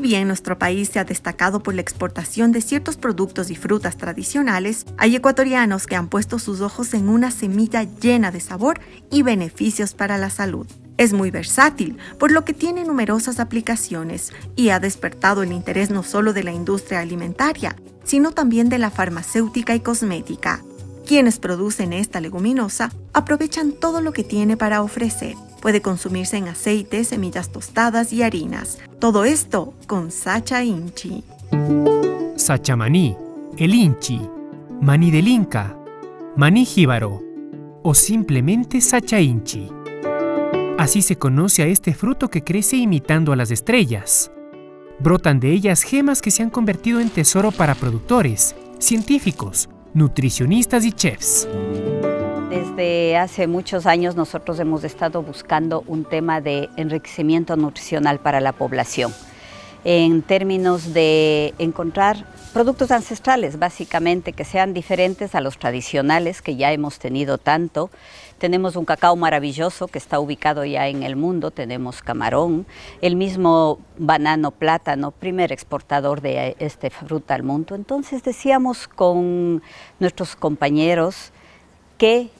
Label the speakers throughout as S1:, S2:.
S1: Bien nuestro país se ha destacado por la exportación de ciertos productos y frutas tradicionales, hay ecuatorianos que han puesto sus ojos en una semilla llena de sabor y beneficios para la salud. Es muy versátil, por lo que tiene numerosas aplicaciones y ha despertado el interés no solo de la industria alimentaria, sino también de la farmacéutica y cosmética. Quienes producen esta leguminosa aprovechan todo lo que tiene para ofrecer. Puede consumirse en aceite, semillas tostadas y harinas. Todo esto con Sacha Inchi.
S2: Sacha maní, el Inchi, maní del Inca, maní jíbaro o simplemente Sacha Inchi. Así se conoce a este fruto que crece imitando a las estrellas. Brotan de ellas gemas que se han convertido en tesoro para productores, científicos, nutricionistas y chefs.
S3: Desde hace muchos años nosotros hemos estado buscando un tema de enriquecimiento nutricional para la población, en términos de encontrar productos ancestrales, básicamente, que sean diferentes a los tradicionales que ya hemos tenido tanto, tenemos un cacao maravilloso que está ubicado ya en el mundo, tenemos camarón, el mismo banano plátano, primer exportador de este fruta al mundo. Entonces decíamos con nuestros compañeros que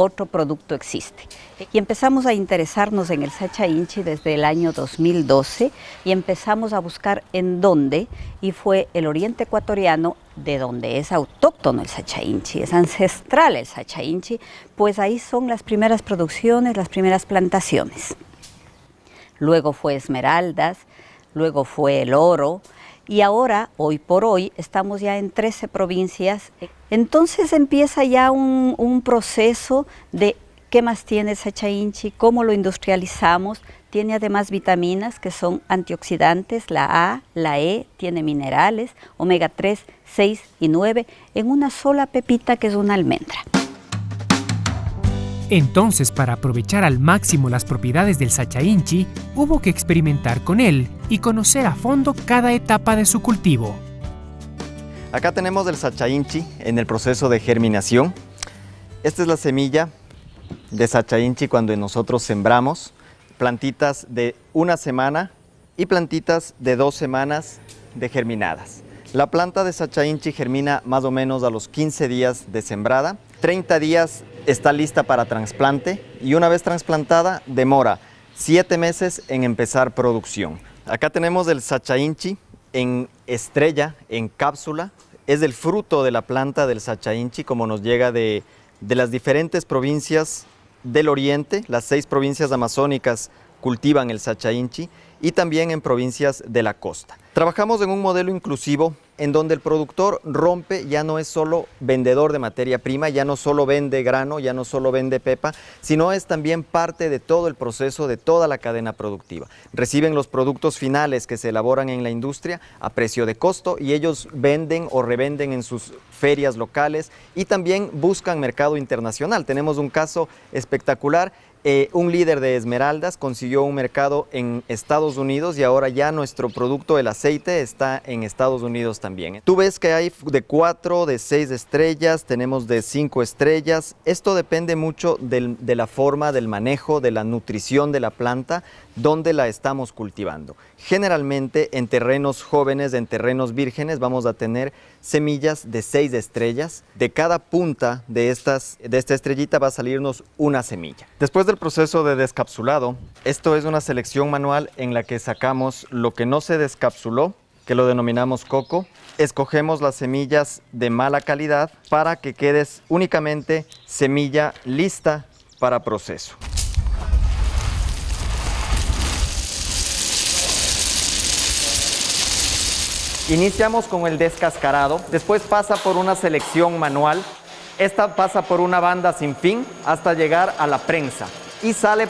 S3: otro producto existe. Y empezamos a interesarnos en el Sacha Inchi desde el año 2012 y empezamos a buscar en dónde y fue el oriente ecuatoriano de donde es autóctono el Sacha Inchi, es ancestral el Sacha Inchi, pues ahí son las primeras producciones, las primeras plantaciones. Luego fue Esmeraldas, luego fue el oro, y ahora, hoy por hoy, estamos ya en 13 provincias. Entonces empieza ya un, proceso de qué más tiene Sacha Inchi, cómo lo industrializamos. Tiene además vitaminas que son antioxidantes, la A, la E, tiene minerales, omega 3, 6 y 9, en una sola pepita que es una almendra.
S2: Entonces, para aprovechar al máximo las propiedades del Sachainchi, hubo que experimentar con él y conocer a fondo cada etapa de su cultivo.
S4: Acá tenemos el Sachainchi en el proceso de germinación. Esta es la semilla de Sachainchi cuando nosotros sembramos plantitas de una semana y plantitas de dos semanas de germinadas. La planta de Sachainchi germina más o menos a los 15 días de sembrada. 30 días está lista para trasplante y una vez trasplantada demora 7 meses en empezar producción. Acá tenemos el Sachainchi en estrella, en cápsula. Es el fruto de la planta del Sachainchi como nos llega de, de las diferentes provincias del oriente. Las seis provincias amazónicas cultivan el Sachainchi y también en provincias de la costa. Trabajamos en un modelo inclusivo en donde el productor rompe, ya no es solo vendedor de materia prima, ya no solo vende grano, ya no solo vende pepa, sino es también parte de todo el proceso, de toda la cadena productiva. Reciben los productos finales que se elaboran en la industria a precio de costo y ellos venden o revenden en sus ferias locales y también buscan mercado internacional. Tenemos un caso espectacular eh, un líder de esmeraldas consiguió un mercado en Estados Unidos y ahora ya nuestro producto, el aceite, está en Estados Unidos también. Tú ves que hay de cuatro, de seis estrellas, tenemos de cinco estrellas. Esto depende mucho de la forma, del manejo, de la nutrición de la planta, donde la estamos cultivando. Generalmente en terrenos jóvenes, en terrenos vírgenes, vamos a tener semillas de seis estrellas. De cada punta de, estas, de esta estrellita va a salirnos una semilla. Después del proceso de descapsulado, esto es una selección manual en la que sacamos lo que no se descapsuló, que lo denominamos coco. Escogemos las semillas de mala calidad para que quedes únicamente semilla lista para proceso. Iniciamos con el descascarado, después pasa por una selección manual, esta pasa por una banda sin fin hasta llegar a la prensa y sale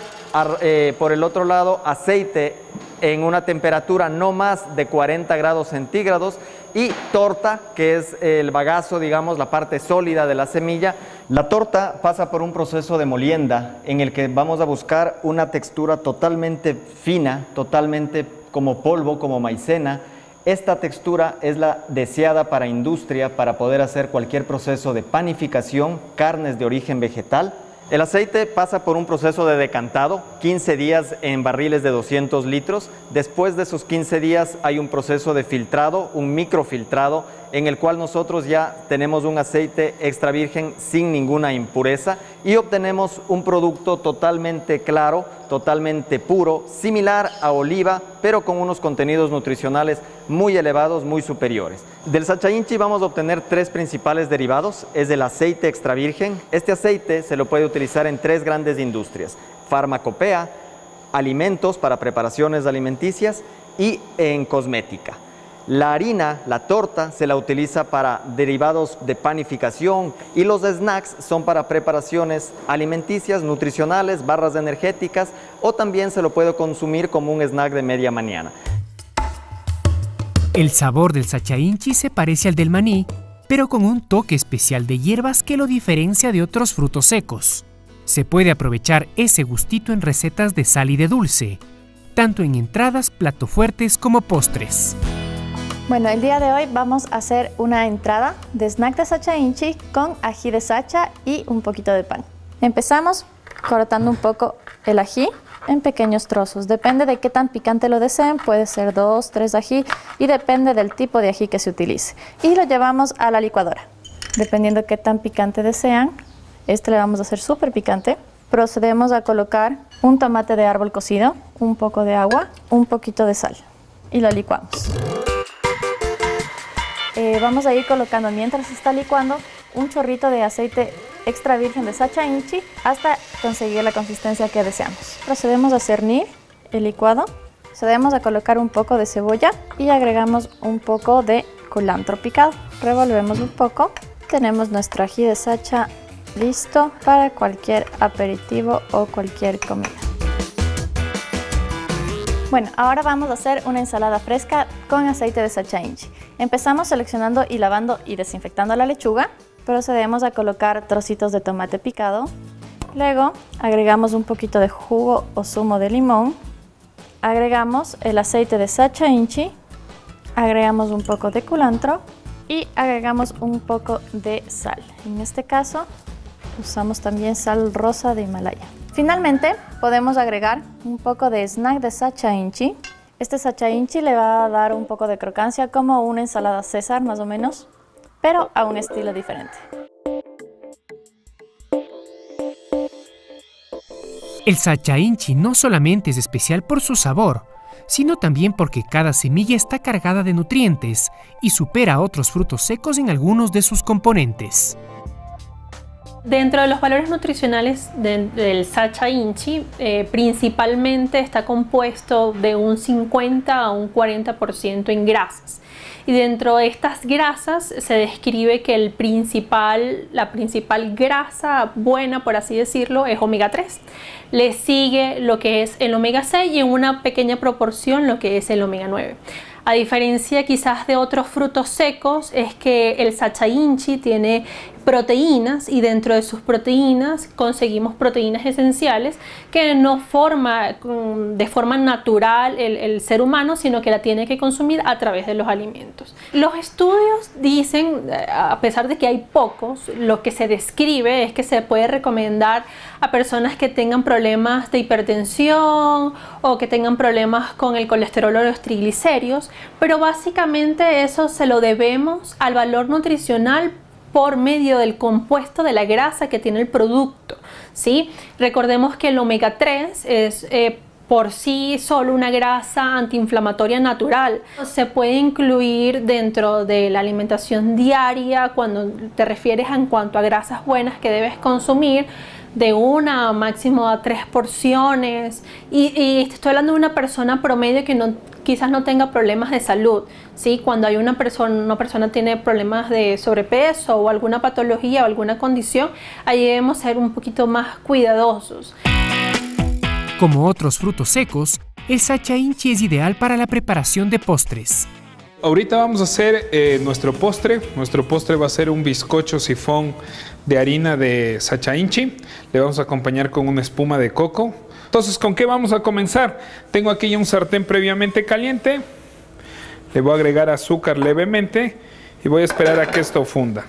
S4: eh, por el otro lado aceite en una temperatura no más de 40 grados centígrados y torta, que es el bagazo, digamos, la parte sólida de la semilla. La torta pasa por un proceso de molienda en el que vamos a buscar una textura totalmente fina, totalmente como polvo, como maicena, esta textura es la deseada para industria para poder hacer cualquier proceso de panificación, carnes de origen vegetal, El aceite pasa por un proceso de decantado, 15 días en barriles de 200 litros. Después de esos 15 días hay un proceso de filtrado, un microfiltrado, en el cual nosotros ya tenemos un aceite extra virgen sin ninguna impureza y obtenemos un producto totalmente claro, totalmente puro, similar a oliva, pero con unos contenidos nutricionales muy elevados, muy superiores. Del sacha inchi vamos a obtener tres principales derivados. Es el aceite extra virgen. Este aceite se lo puede utilizar en tres grandes industrias. Farmacopea, alimentos para preparaciones alimenticias y en cosmética. La harina, la torta, se la utiliza para derivados de panificación y los snacks son para preparaciones alimenticias, nutricionales, barras energéticas o también se lo puede consumir como un snack de media mañana.
S2: El sabor del sachainchi se parece al del maní, pero con un toque especial de hierbas que lo diferencia de otros frutos secos. Se puede aprovechar ese gustito en recetas de sal y de dulce, tanto en entradas, plato fuertes como postres.
S5: Bueno, el día de hoy vamos a hacer una entrada de snack de sacha inchi con ají de sacha y un poquito de pan. Empezamos cortando un poco el ají en pequeños trozos. Depende de qué tan picante lo deseen, puede ser dos, tres ají y depende del tipo de ají que se utilice. Y lo llevamos a la licuadora. Dependiendo de qué tan picante desean, este le vamos a hacer súper picante. Procedemos a colocar un tomate de árbol cocido, un poco de agua, un poquito de sal y lo licuamos. Eh, vamos a ir colocando mientras está licuando un chorrito de aceite extra virgen de Sacha Inchi hasta conseguir la consistencia que deseamos. Procedemos a cernir el licuado, procedemos a colocar un poco de cebolla y agregamos un poco de culantro picado. Revolvemos un poco, tenemos nuestro ají de Sacha listo para cualquier aperitivo o cualquier comida. Bueno, ahora vamos a hacer una ensalada fresca con aceite de sacha inchi. Empezamos seleccionando y lavando y desinfectando la lechuga. Procedemos a colocar trocitos de tomate picado. Luego agregamos un poquito de jugo o zumo de limón. Agregamos el aceite de sacha inchi. Agregamos un poco de culantro y agregamos un poco de sal. En este caso usamos también sal rosa de Himalaya. Finalmente podemos agregar un poco de snack de sacha inchi. Este sacha inchi le va a dar un poco de crocancia como una ensalada César más o menos pero a un estilo diferente.
S2: El sachainchi no solamente es especial por su sabor, sino también porque cada semilla está cargada de nutrientes y supera a otros frutos secos en algunos de sus componentes.
S6: Dentro de los valores nutricionales del sacha inchi, eh, principalmente está compuesto de un 50 a un 40% en grasas y dentro de estas grasas se describe que el principal, la principal grasa buena, por así decirlo, es omega 3. Le sigue lo que es el omega 6 y en una pequeña proporción lo que es el omega 9. A diferencia quizás de otros frutos secos, es que el sacha inchi tiene proteínas y dentro de sus proteínas conseguimos proteínas esenciales que no forma de forma natural el, ser humano, sino que la tiene que consumir a través de los alimentos. Los estudios dicen, a pesar de que hay pocos, lo que se describe es que se puede recomendar a personas que tengan problemas de hipertensión o que tengan problemas con el colesterol o los triglicéridos, pero básicamente eso se lo debemos al valor nutricional por medio del compuesto de la grasa que tiene el producto. ¿sí? Recordemos que el omega 3 es eh, por sí solo una grasa antiinflamatoria natural. Se puede incluir dentro de la alimentación diaria cuando te refieres en cuanto a grasas buenas que debes consumir de una máximo a tres porciones y, y estoy hablando de una persona promedio que no quizás no tenga problemas de salud. ¿sí? Cuando hay una persona, una persona tiene problemas de sobrepeso o alguna patología o alguna condición, ahí debemos ser un poquito más cuidadosos.
S2: Como otros frutos secos, el sacha inchi es ideal para la preparación de postres.
S7: Ahorita vamos a hacer eh, nuestro postre. Nuestro postre va a ser un bizcocho sifón de harina de sacha inchi. Le vamos a acompañar con una espuma de coco. Entonces, ¿con qué vamos a comenzar? Tengo aquí un sartén previamente caliente. Le voy a agregar azúcar levemente y voy a esperar a que esto funda.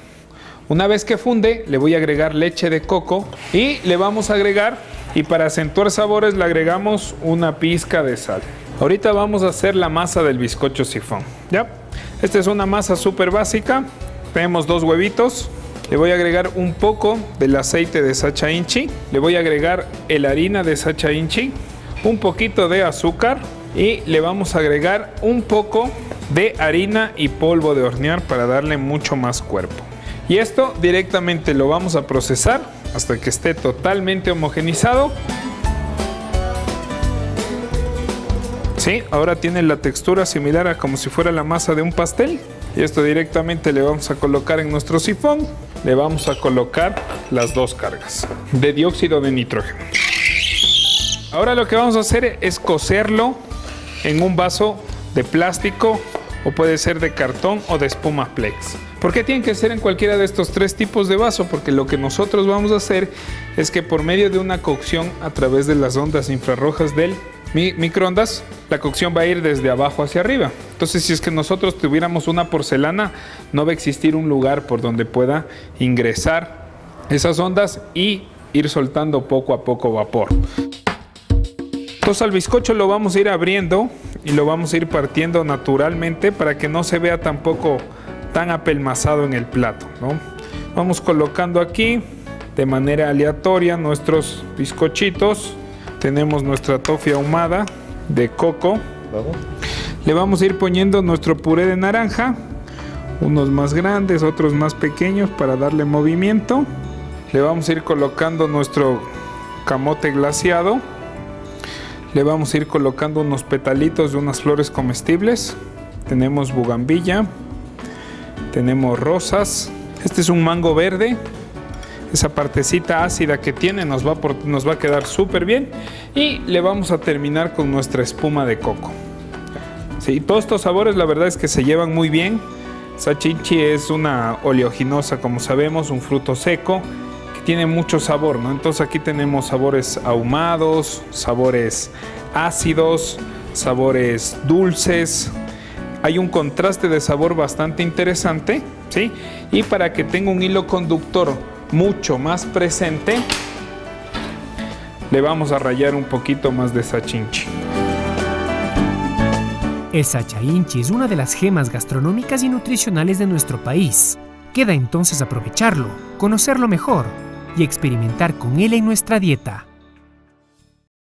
S7: Una vez que funde, le voy a agregar leche de coco y le vamos a agregar, y para acentuar sabores, le agregamos una pizca de sal. Ahorita vamos a hacer la masa del bizcocho sifón. ¿ya? Esta es una masa súper básica. Tenemos dos huevitos. Le voy a agregar un poco del aceite de sacha inchi. Le voy a agregar el harina de sacha inchi. Un poquito de azúcar. Y le vamos a agregar un poco de harina y polvo de hornear para darle mucho más cuerpo. Y esto directamente lo vamos a procesar hasta que esté totalmente homogenizado. Sí, ahora tiene la textura similar a como si fuera la masa de un pastel. Y esto directamente le vamos a colocar en nuestro sifón. Le vamos a colocar las dos cargas de dióxido de nitrógeno. Ahora lo que vamos a hacer es cocerlo en un vaso de plástico o puede ser de cartón o de espuma plex. ¿Por qué tiene que ser en cualquiera de estos tres tipos de vaso? Porque lo que nosotros vamos a hacer es que por medio de una cocción a través de las ondas infrarrojas del microondas, la cocción va a ir desde abajo hacia arriba. Entonces, si es que nosotros tuviéramos una porcelana, no va a existir un lugar por donde pueda ingresar esas ondas y ir soltando poco a poco vapor. Entonces al bizcocho lo vamos a ir abriendo y lo vamos a ir partiendo naturalmente para que no se vea tampoco tan apelmazado en el plato. Vamos colocando aquí de manera aleatoria nuestros bizcochitos. Tenemos nuestra tofia ahumada de coco. Le vamos a ir poniendo nuestro puré de naranja, unos más grandes, otros más pequeños para darle movimiento. Le vamos a ir colocando nuestro camote glaciado. Le vamos a ir colocando unos petalitos de unas flores comestibles. Tenemos bugambilla, tenemos rosas. Este es un mango verde. Esa partecita ácida que tiene nos va, nos va a quedar súper bien. Y le vamos a terminar con nuestra espuma de coco. Sí, todos estos sabores la verdad es que se llevan muy bien. Sachinchi es una oleoginosa, como sabemos, un fruto seco que tiene mucho sabor, ¿no? Entonces aquí tenemos sabores ahumados, sabores ácidos, sabores dulces, hay un contraste de sabor bastante interesante, ¿sí? Y para que tenga un hilo conductor mucho más presente, le vamos a rayar un poquito más de sachinchi.
S2: El sachainchi es una de las gemas gastronómicas y nutricionales de nuestro país. Queda entonces aprovecharlo, conocerlo mejor y experimentar con él en nuestra dieta.